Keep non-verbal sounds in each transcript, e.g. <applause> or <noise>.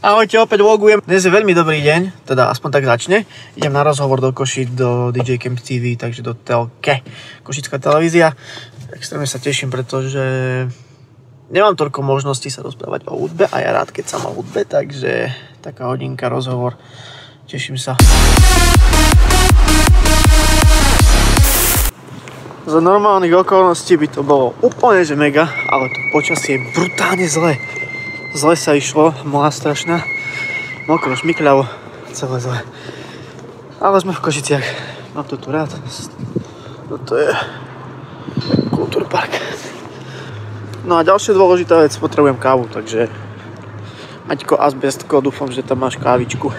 Ahojte, opäť vlogujem. Dnes je veľmi dobrý deň, teda aspoň tak začne. Idem na rozhovor do Košic, do DJ Camp TV, takže do telke. Košická televízia. Extrémne sa teším, pretože nemám toľko možností sa rozprávať o hudbe a ja rád, keď sa o hudbe, takže taká hodinka rozhovor. Teším sa. Za normálnych okolností by to bolo úplne že mega, ale to počasie je brutálne zlé. Zle sa išlo, mlá strašná. Mokro, šmikľavo, celé zle. Ale sme v Košiciach. Mám to tu rád. Toto je Kultúrpark. No a ďalšia dôležitá vec, potrebujem kávu, takže Maťko Asbestko, dúfam, že tam máš kávičku.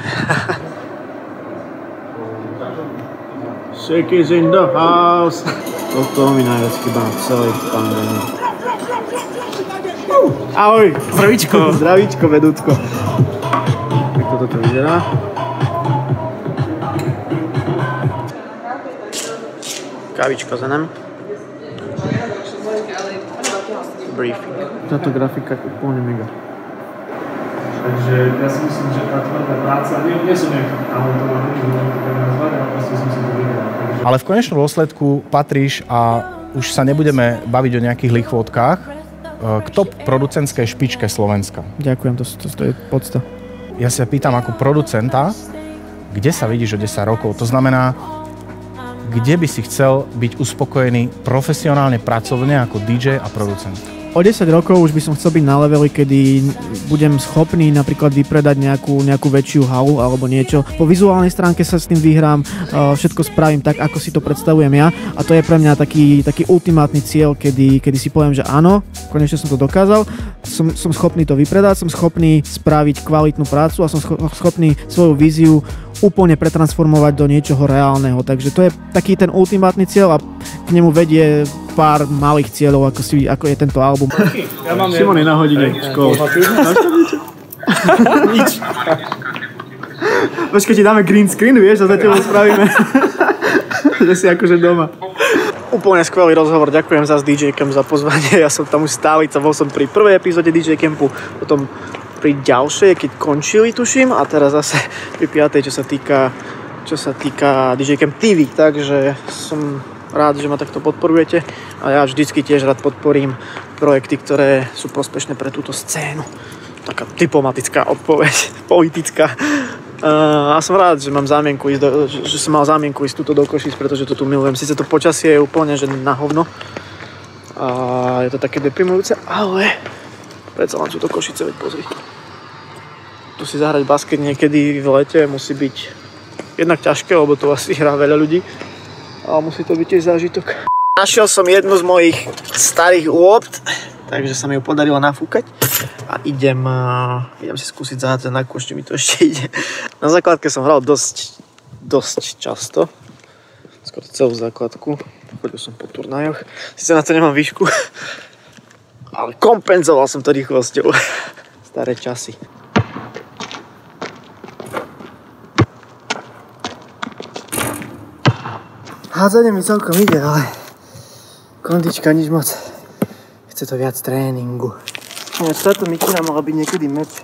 Shake is in the house. Toto mi najviac chýba na celej pandémii. Ahoj. Zdravíčko. Zdravíčko, vedúcko. Tak toto to vyzerá. Kávička za nami. Briefing. Táto grafika je úplne mega. Takže ja si myslím, že tá tvrdá práca, nie, nie som nejaký talentovaný, že môžem to tak nazvať, ale proste som si to vybral. Takže... Ale v konečnom dôsledku patríš a už sa nebudeme baviť o nejakých lichvotkách, k top producentskej špičke Slovenska. Ďakujem, to, to, to je podsta. Ja sa pýtam ako producenta, kde sa vidíš o 10 rokov? To znamená, kde by si chcel byť uspokojený profesionálne, pracovne ako DJ a producent? O 10 rokov už by som chcel byť na leveli, kedy budem schopný napríklad vypredať nejakú, nejakú väčšiu halu alebo niečo. Po vizuálnej stránke sa s tým vyhrám, všetko spravím tak, ako si to predstavujem ja a to je pre mňa taký, taký ultimátny cieľ, kedy, kedy si poviem, že áno, konečne som to dokázal, som, som schopný to vypredať, som schopný spraviť kvalitnú prácu a som schopný svoju víziu úplne pretransformovať do niečoho reálneho. Takže to je taký ten ultimátny cieľ a k nemu vedie pár malých cieľov, ako, si, ako je tento album. Ja mám Šimon je na hodine školu. <laughs> Nič. Počkaj, ti dáme green screen, vieš, a za tebou <laughs> spravíme, že si akože doma. Úplne skvelý rozhovor, ďakujem za DJ Camp za pozvanie, ja som tam už stálica, bol som pri prvej epizóde DJ Campu, potom pri ďalšej, keď končili, tuším, a teraz zase pri piatej, čo sa týka, čo sa týka DJ Camp TV, takže som rád, že ma takto podporujete a ja vždycky tiež rád podporím projekty, ktoré sú prospešné pre túto scénu. Taká diplomatická odpoveď, <laughs> politická. Uh, a som rád, že mám zámienku ísť do, že, že som mal zámienku ísť túto do Košic, pretože to tu milujem. Sice to počasie je úplne že na hovno. A je to také deprimujúce, ale predsa len sú to Košice, veď pozri tu si zahrať basket niekedy v lete musí byť jednak ťažké, lebo to asi hrá veľa ľudí. Ale musí to byť tiež zážitok. Našiel som jednu z mojich starých lopt, takže sa mi ju podarilo nafúkať a idem, idem si skúsiť zahádzať na kôš, mi to ešte ide. Na základke som hral dosť, dosť často, skoro celú základku, chodil som po turnajoch, sice na to nemám výšku, <laughs> ale kompenzoval som to rýchlosťou. Staré časy. Hádzanie mi celkom ide, ale kondička nič moc. Chce to viac tréningu. Ináč táto mikina mala byť niekedy merč.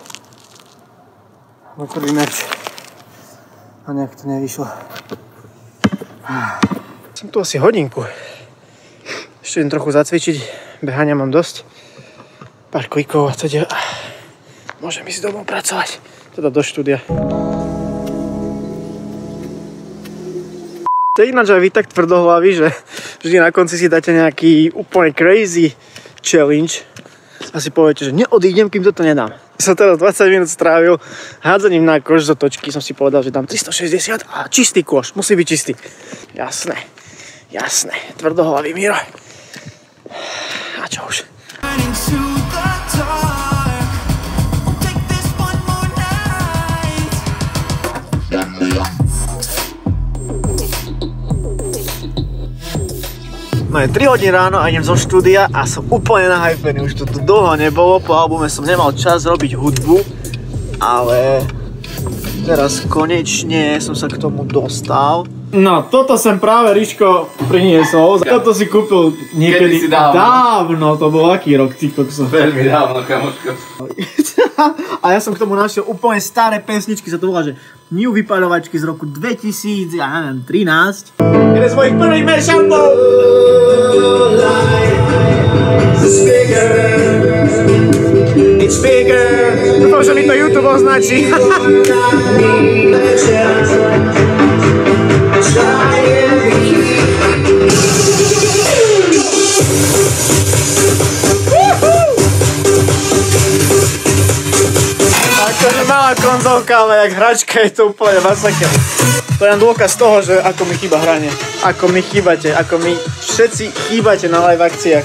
Môj prvý merč. A nejak to nevyšlo. Som tu asi hodinku. Ešte idem trochu zacvičiť. Behania mám dosť. Pár klikov a teda môžem ísť domov pracovať. Teda do štúdia. To je ináč aj vy tak tvrdohlaví, že vždy na konci si dáte nejaký úplne crazy challenge a si poviete, že neodídem, kým toto nedám. Som teraz 20 minút strávil hádzaním na koš z otočky, som si povedal, že dám 360 a čistý koš, musí byť čistý. Jasné, jasné, tvrdohlavý Miro. A čo už? No je 3 hodín ráno a idem zo štúdia a som úplne nahypený, už to tu dlho nebolo, po albume som nemal čas robiť hudbu, ale teraz konečne som sa k tomu dostal. No, toto sem práve Riško priniesol. Toto si kúpil niekedy Kedy si dávno. dávno. To bol aký rok, ty kokso? Veľmi dávno, kamoško. <laughs> <laughs> a ja som k tomu našiel úplne staré pesničky, sa to volá, že New vypaľovačky z roku 2000, ja neviem, 13. Jeden z mojich prvých! It's bigger. Dúfam, že mi to YouTube označí. Konzolka, ale jak hračka je to úplne masaker. To je len dôkaz toho, že ako mi chýba hranie. Ako mi chýbate, ako mi všetci chýbate na live akciách.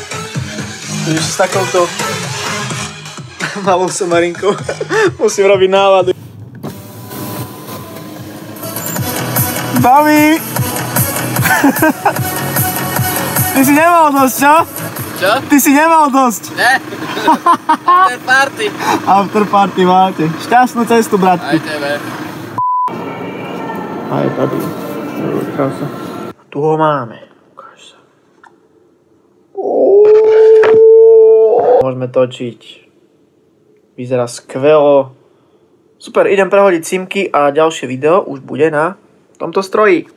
Takže s takouto <laughs> malou somarinkou <laughs> musím robiť návadu. Babi! <laughs> Ty si nemal dosť, čo? Čo? Ty si nemal dosť. Ne? After party. After party máte. Šťastnú cestu, Aj bratky. tebe. Aj tady. Krása. Tu ho máme. Ukáž sa. Môžeme točiť. Vyzerá skvelo. Super, idem prehodiť simky a ďalšie video už bude na tomto stroji.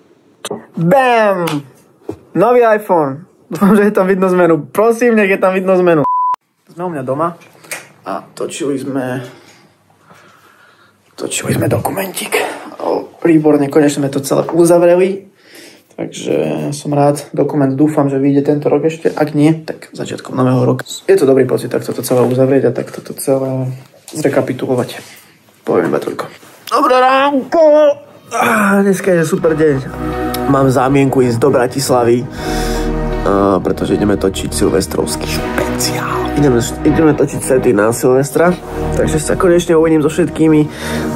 BAM! Nový iPhone. Dúfam, že je tam vidno zmenu. Prosím, nech je tam vidno zmenu. Sme u mňa doma a točili sme točili sme dokumentík. O, Výborne, konečne sme to celé uzavreli. Takže som rád, dokument dúfam, že vyjde tento rok ešte. Ak nie, tak začiatkom nového roka. Je to dobrý pocit, tak toto celé uzavrieť a tak toto celé zrekapitulovať. Poviem iba toľko. Dobré ránko! Ah, dneska je super deň. Mám zámienku ísť do Bratislavy, uh, pretože ideme točiť silvestrovský špeciál. Ideme, ideme točiť sety na Silvestra, takže sa konečne uvidím so všetkými.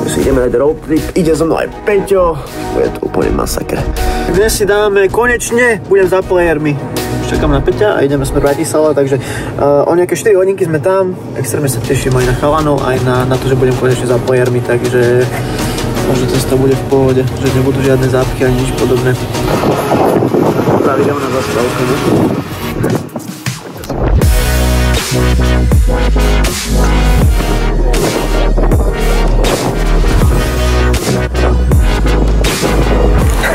Si ideme dať road trip, ide so mnou aj Peťo, bude to úplne masaker. Dnes si dáme konečne, budem za playermi. Čakám na Peťa a ideme sme Bratislava, takže uh, o nejaké 4 hodinky sme tam. Extrémne sa teším aj na chalanov, aj na, na to, že budem konečne za playermi, takže možno cesta bude v pohode, že nebudú žiadne zápchy ani nič podobné. Pravidelná zastávka, no?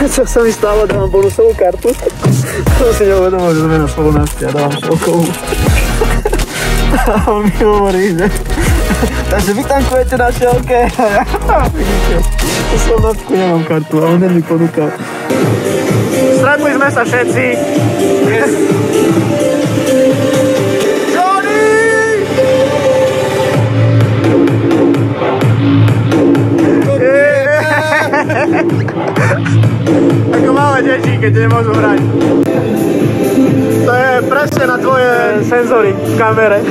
<laughs> Čo sa mi stalo, dávam bonusovú kartu. <laughs> Som si neuvedomil, že sme na Slovnácti a dávam šokovú. <laughs> A on mi hovorí, že... Takže vy tankujete na šelke. Vidíte, to nemám kartu a on mi ponúkal. Stretli sme sa všetci. Ako malé deti, keď nemôžu hrať. To je presne na tvoje senzory v kamere.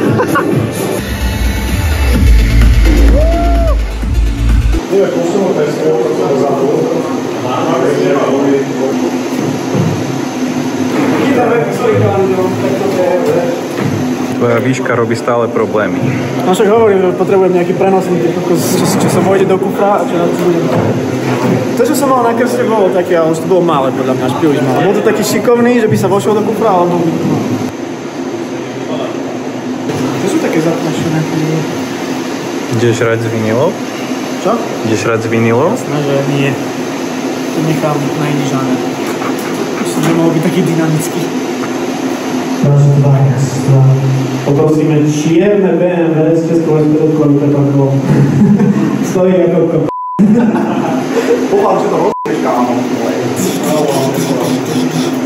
Tvoja výška robí stále problémy. No však hovorím, že potrebujem nejaký prenosný čo, čo sa vojde do kufra a čo na to budem. To, čo som mal na krste, bolo také, ale už to bolo malé, podľa mňa, až príliš malé. Bol to taký šikovný, že by sa vošiel do kufra, ale bol by to malé. To sú také zaplašené. Ideš hrať s vinilou? Čo? Ideš hrať s vinilou? No, že nie. To nechám na iný žáner. Myslím, že mohol byť taký dynamický. Poprosíme čierne BMW s českou SPD-kou prepakovou. <laughs> Stojí ako ko...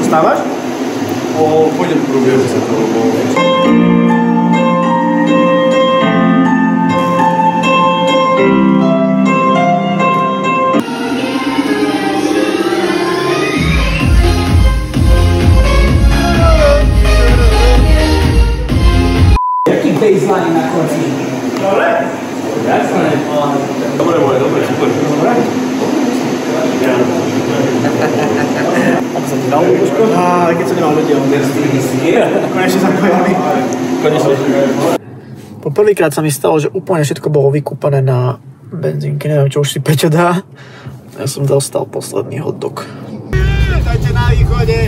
Stávaš? O, pôjdem prúbiehu sa to, lebo... Jaký baseline na konci? Dobre. Jasné. Dobre, moje, dobre, super. Dal Luboško? Á, keď som nemal ľudí, on konečne sa pojali. Konečne. Po prvýkrát sa mi stalo, že úplne všetko bolo vykúpané na benzínke. Neviem, čo už si Peťo dá. Ja som dostal posledný hot dog. Vítajte na východe.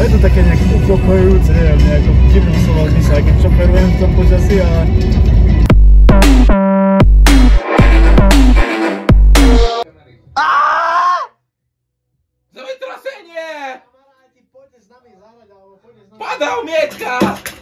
A je to také nejak upokojujúce, neviem, nejako divným veľmi sa, aj keď šoferujem v tom počasí, ale... Zemetrasenie! Padal Mietka!